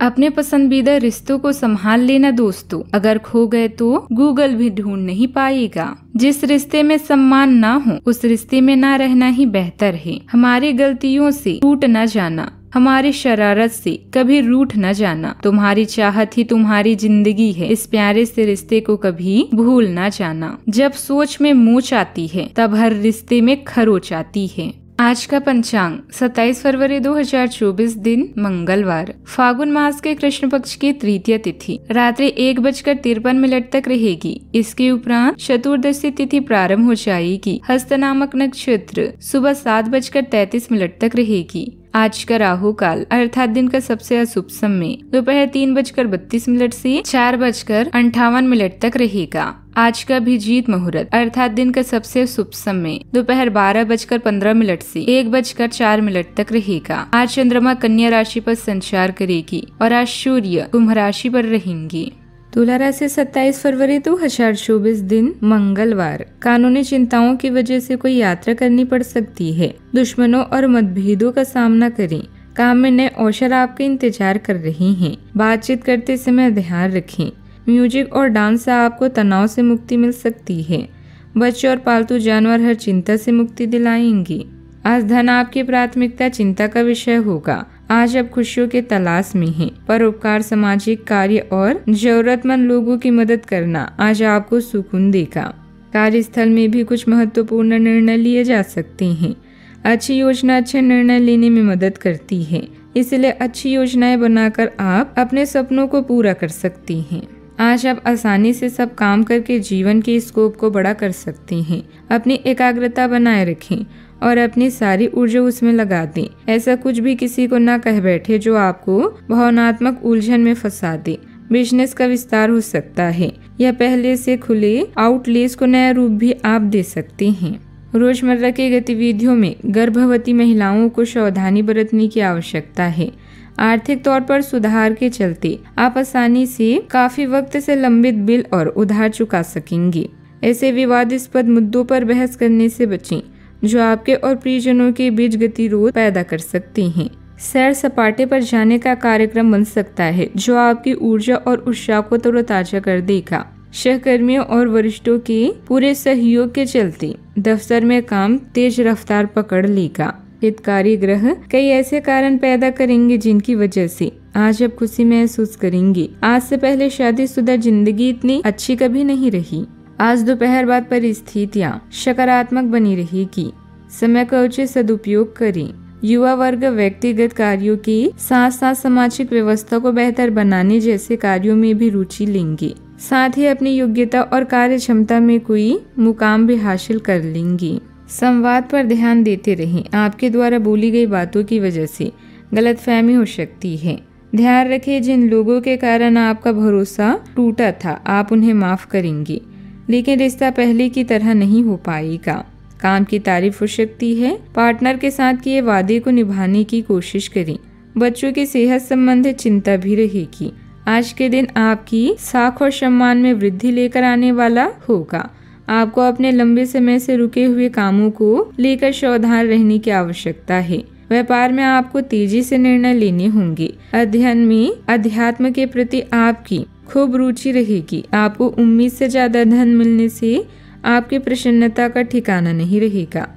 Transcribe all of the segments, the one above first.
अपने पसंदीदा रिश्तों को संभाल लेना दोस्तों। अगर खो गए तो गूगल भी ढूंढ नहीं पाएगा। जिस रिश्ते में सम्मान ना हो, उस रिश्ते में ना रहना ही बेहतर है। हमारी गलतियों से टूट न जाना, हमारी शरारत से कभी रूठ न जाना। तुम्हारी चाहत ही तुम्हारी ज़िंदगी है। इस प्यारे से रिश्ते को कभी भूल न जाना। जब सोच में मोच आती है, तब हर रिश्ते में खरोच आती है। आज का पंचांग 27 फरवरी 2024 दिन, मंगलवार। फागुन मास के कृष्ण पक्ष की तृतीय तिथि। रात्रि एक बजकर तिरपन मिनट तक रहेगी। इसके उपरांत चतुर्दशी तिथि प्रारंभ हो जाएगी। हस्त नामक नक्षत्र सुबह सात बजकर तैतीस मिनट तक रहेगी। आज का राहु काल, अर्थात दिन का सबसे अशुभ समय। दोपहर तीन बजकर बत्तीस मिनट से चार बजकर अंठावन मिनट तक रहेगा। आज का भी जीत मुहूर्त, अर्थात दिन का सबसे शुभ समय। दोपहर बारह बजकर पंद्रह मिनट से एक बजकर चार मिनट तक रहेगा। आज चंद्रमा कन्या राशि पर संचार करेगी और आज सूर्य कुंभ राशि पर रहेंगी। तुला राशि 27 फरवरी 2024 दिन मंगलवार। कानूनी चिंताओं की वजह से कोई यात्रा करनी पड़ सकती है। दुश्मनों और मतभेदों का सामना करें। काम में नए अवसर आपके इंतज़ार कर रहे हैं। बातचीत करते समय ध्यान रखें। म्यूज़िक और डांस से आपको तनाव से मुक्ति मिल सकती है। बच्चे और पालतू जानवर हर चिंता से मुक्ति दिलाएँगे। आज धन आपकी प्राथमिकता चिंता का विषय होगा। आज आप खुशियों के तलाश में हैं। परोपकार, सामाजिक कार्य और जरूरतमंद लोगों की मदद करना आज आपको सुकून देगा। कार्यस्थल में भी कुछ महत्वपूर्ण निर्णय लिए जा सकते हैं। अच्छी योजना, अच्छे निर्णय लेने में मदद करती है। इसलिए अच्छी योजनाएँ बनाकर आप अपने सपनों को पूरा कर सकती हैं। आज आप आसानी से सब काम करके जीवन के स्कोप को बड़ा कर सकते हैं। अपनी एकाग्रता बनाए रखें। और अपनी सारी ऊर्जा उसमें लगा दें। ऐसा कुछ भी किसी को ना कह बैठे जो आपको भावनात्मक उलझन में फंसा दे। बिज़नेस का विस्तार हो सकता है, या पहले से खुले आउटलेस को नया रूप भी आप दे सकते हैं। रोज़मर्रा की गतिविधियों में गर्भवती महिलाओं को सावधानी बरतने की आवश्यकता है। आर्थिक तौर पर सुधार के चलते आप आसानी से काफ़ी वक्त से लंबित बिल और उधार चुका सकेंगे। ऐसे विवादास्पद मुद्दों पर बहस करने से बचें। जो आपके और प्रियजनों के बीच गतिरोध पैदा कर सकते हैं। सैर सपाटे पर जाने का कार्यक्रम बन सकता है, जो आपकी ऊर्जा और उत्साह को तरोताजा कर देगा। सहकर्मियों और वरिष्ठों के पूरे सहयोग के चलते दफ्तर में काम तेज रफ्तार पकड़ लेगा। हितकारी ग्रह कई ऐसे कारण पैदा करेंगे जिनकी वजह से आज आप खुशी महसूस करेंगे। आज से पहले शादीशुदा ज़िंदगी इतनी अच्छी कभी नहीं रही। आज दोपहर बाद परिस्थितियाँ सकारात्मक बनी रहेगी। समय का उचित सदुपयोग करें। युवा वर्ग व्यक्तिगत कार्यों के साथ साथ सामाजिक व्यवस्था को बेहतर बनाने जैसे कार्यों में भी रुचि लेंगे। साथ ही अपनी योग्यता और कार्य क्षमता में कोई मुकाम भी हासिल कर लेंगे। संवाद पर ध्यान देते रहें। आपके द्वारा बोली गई बातों की वजह से गलत फहमी हो सकती है। ध्यान रखें, जिन लोगों के कारण आपका भरोसा टूटा था, आप उन्हें माफ़ करेंगे। लेकिन रिश्ता पहले की तरह नहीं हो पाएगा। काम की तारीफ़ हो सकती है। पार्टनर के साथ किए वादे को निभाने की कोशिश करें। बच्चों की सेहत संबंधित चिंता भी रहेगी। आज के दिन आपकी साख और सम्मान में वृद्धि लेकर आने वाला होगा। आपको अपने लंबे समय से रुके हुए कामों को लेकर सावधान रहने की आवश्यकता है। व्यापार में आपको तेज़ी से निर्णय लेने होंगे। अध्ययन में अध्यात्म के प्रति आपकी खूब रुचि रहेगी। आपको उम्मीद से ज़्यादा धन मिलने से आपकी प्रसन्नता का ठिकाना नहीं रहेगा।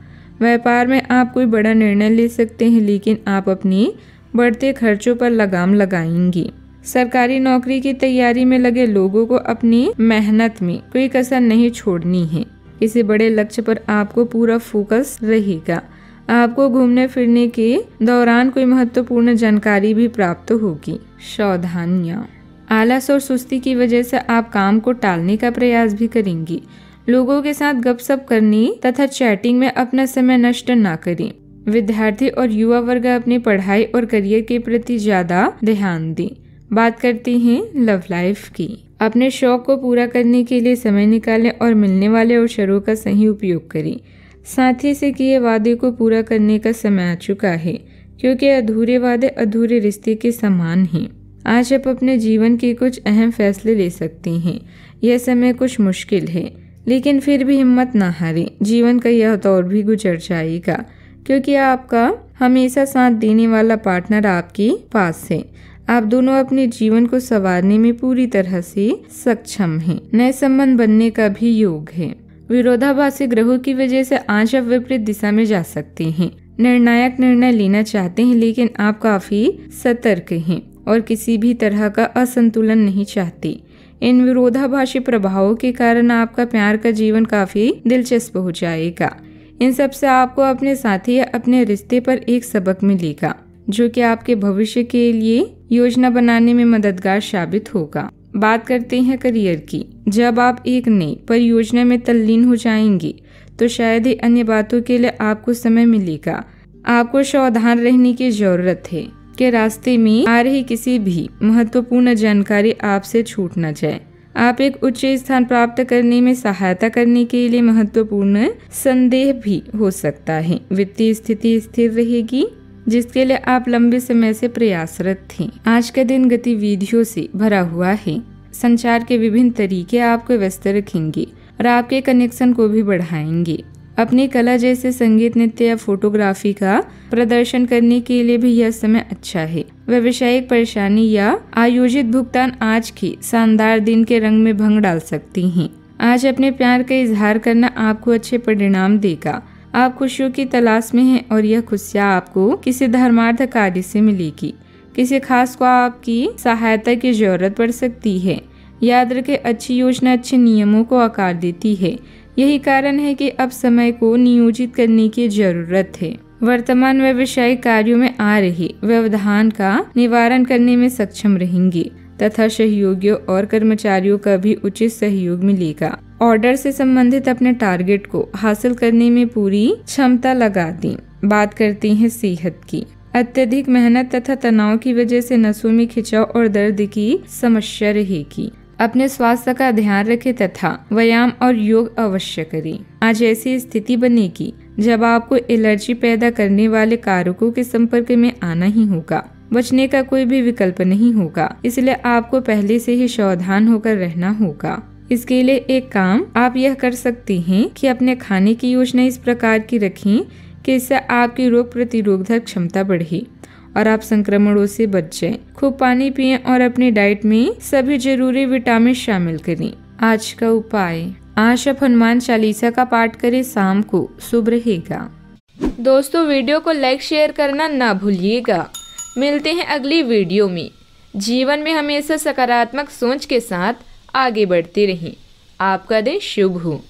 व्यापार में आप कोई बड़ा निर्णय ले सकते हैं, लेकिन आप अपनी बढ़ते खर्चों पर लगाम लगाएँगी। सरकारी नौकरी की तैयारी में लगे लोगों को अपनी मेहनत में कोई कसर नहीं छोड़नी है। किसी बड़े लक्ष्य पर आपको पूरा फोकस रहेगा। आपको घूमने फिरने के दौरान कोई महत्वपूर्ण जानकारी भी प्राप्त होगी। सावधानियाँ। आलस और सुस्ती की वजह से आप काम को टालने का प्रयास भी करेंगी। लोगों के साथ गपशप करने तथा चैटिंग में अपना समय नष्ट ना करें। विद्यार्थी और युवा वर्ग अपनी पढ़ाई और करियर के प्रति ज़्यादा ध्यान दें। बात करते हैं लव लाइफ की। अपने शौक को पूरा करने के लिए समय निकालें और मिलने वाले अवसरों का सही उपयोग करें। साथी से किए वादे को पूरा करने का समय आ चुका है, क्योंकि अधूरे वादे अधूरे रिश्ते के समान हैं। आज आप अपने जीवन के कुछ अहम फैसले ले सकते हैं। यह समय कुछ मुश्किल है, लेकिन फिर भी हिम्मत ना हारें। जीवन का यह दौर भी गुजर जाएगा, क्योंकि आपका हमेशा साथ देने वाला पार्टनर आपके पास है। आप दोनों अपने जीवन को संवारने में पूरी तरह से सक्षम हैं। नए संबंध बनने का भी योग है। विरोधाभासी ग्रहों की वजह से आज आप विपरीत दिशा में जा सकते हैं। निर्णायक निर्णय लेना चाहते हैं, लेकिन आप काफ़ी सतर्क हैं। और किसी भी तरह का असंतुलन नहीं चाहती। इन विरोधाभाषी प्रभावों के कारण आपका प्यार का जीवन काफ़ी दिलचस्प हो जाएगा। इन सबसे आपको अपने साथी या अपने रिश्ते पर एक सबक मिलेगा, जो कि आपके भविष्य के लिए योजना बनाने में मददगार साबित होगा। बात करते हैं करियर की। जब आप एक नई परियोजना में तल्लीन हो जाएँगे तो शायद ही अन्य बातों के लिए आपको समय मिलेगा। आपको सावधान रहने की ज़रूरत है। कि रास्ते में आ रही किसी भी महत्वपूर्ण जानकारी आपसे छूट न जाए। आप एक उच्च स्थान प्राप्त करने में सहायता करने के लिए महत्वपूर्ण संदेह भी हो सकता है। वित्तीय स्थिति स्थिर रहेगी, जिसके लिए आप लंबे समय से प्रयासरत थे आज का दिन गतिविधियों से भरा हुआ है। संचार के विभिन्न तरीके आपको व्यस्त रखेंगे और आपके कनेक्शन को भी बढ़ाएँगे। अपनी कला जैसे संगीत, नृत्य या फोटोग्राफी का प्रदर्शन करने के लिए भी यह समय अच्छा है। व्यवसायिक परेशानी या आयोजित भुगतान आज की शानदार दिन के रंग में भंग डाल सकती हैं। आज अपने प्यार का इजहार करना आपको अच्छे परिणाम देगा। आप खुशियों की तलाश में हैं और यह खुशियाँ आपको किसी धर्मार्थ कार्य से मिलेगी। किसी खास को आपकी सहायता की ज़रूरत पड़ सकती है। याद रखें, अच्छी योजना अच्छे नियमों को आकार देती है। यही कारण है कि अब समय को नियोजित करने की ज़रूरत है। वर्तमान व्यवसायिक कार्यों में आ रही व्यवधान का निवारण करने में सक्षम रहेंगे, तथा सहयोगियों और कर्मचारियों का भी उचित सहयोग मिलेगा। ऑर्डर से संबंधित अपने टारगेट को हासिल करने में पूरी क्षमता लगा दी। बात करते हैं सेहत की। अत्यधिक मेहनत तथा तनाव की वजह से नसों में खिंचाव और दर्द की समस्या रहेगी। अपने स्वास्थ्य का ध्यान रखें तथा व्यायाम और योग अवश्य करें। आज ऐसी स्थिति बनेगी, जब आपको एलर्जी पैदा करने वाले कारकों के संपर्क में आना ही होगा। बचने का कोई भी विकल्प नहीं होगा, इसलिए आपको पहले से ही सावधान होकर रहना होगा। इसके लिए एक काम, आप यह कर सकते हैं कि अपने खाने की योजना इस प्रकार की रखें कि इससे आपकी रोग प्रतिरोधक क्षमता बढ़े। और आप संक्रमणों से बच। जाएँ। खूब पानी पिए और अपनी डाइट में सभी ज़रूरी विटामिन शामिल करें। आज का उपाय, आज आप हनुमान चालीसा का पाठ करें, शाम को शुभ रहेगा। दोस्तों, वीडियो को लाइक शेयर करना ना भूलिएगा। मिलते हैं अगली वीडियो में। जीवन में हमेशा सकारात्मक सोच के साथ आगे बढ़ते रहें। आपका दिन शुभ हो।